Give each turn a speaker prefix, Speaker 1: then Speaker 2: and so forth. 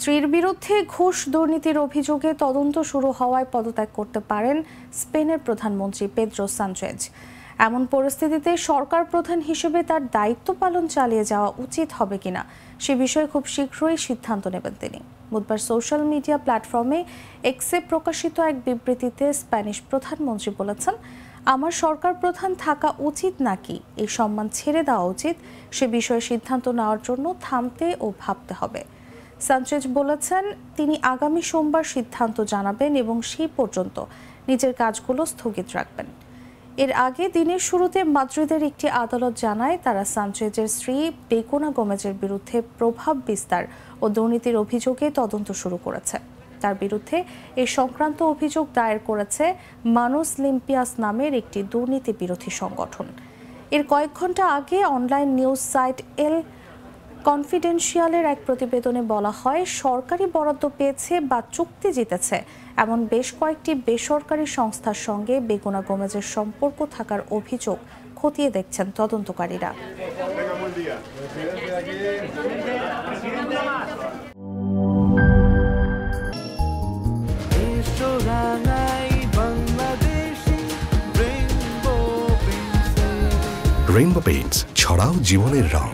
Speaker 1: স্ত্রীর বিরুদ্ধে ঘুষ দুর্নীতির অভিযোগে তদন্ত শুরু হওয়ায় পদত্যাগ করতে পারেন স্পেনের প্রধানমন্ত্রী পেদ্রো সানচেজ। এমন পরিস্থিতিতে সরকার প্রধান হিসেবে তার দায়িত্ব পালন চালিয়ে যাওয়া উচিত হবে কিনা, সে বিষয়ে খুব শীঘ্রই সিদ্ধান্ত নেবেন তিনি। বুধবার সোশ্যাল মিডিয়া প্ল্যাটফর্মে এক্সে প্রকাশিত এক বিবৃতিতে স্প্যানিশ প্রধানমন্ত্রী বলেছেন, আমার সরকার প্রধান থাকা উচিত নাকি? এই সম্মান ছেড়ে দেওয়া উচিত। সে বিষয়ে সিদ্ধান্ত নেওয়ার জন্য থামতে ও ভাবতে হবে। সানচেজ বলেছেন, তিনি আগামী সোমবার সিদ্ধান্ত জানাবেন এবং সেই পর্যন্ত নিজের কাজগুলো স্থগিত রাখবেন। এর আগে দিনের শুরুতে মাদ্রিদের একটি আদালত জানায়, তারা সানচেজের স্ত্রী বেকোনা গোমেজের বিরুদ্ধে প্রভাব বিস্তার ও দুর্নীতির অভিযোগে তদন্ত শুরু করেছে। তার বিরুদ্ধে এই সংক্রান্ত অভিযোগ দায়ের করেছে মানুস লিম্পিয়াস নামের একটি দুর্নীতি বিরোধী সংগঠন। এর কয়েক ঘণ্টা আগে অনলাইন নিউজ সাইট এল কনফিডেন্সিয়ালের এক প্রতিবেদনে বলা হয়, সরকারি বরাদ্দ পেয়েছে বা চুক্তি জিতেছে এমন বেশ কয়েকটি বেসরকারি সংস্থার সঙ্গে বেগুনা গোমেজের সম্পর্ক থাকার অভিযোগ খতিয়ে দেখছেন তদন্তকারীরা।
Speaker 2: রেইনবো পেইন্টস ছড়াও জীবনের রং।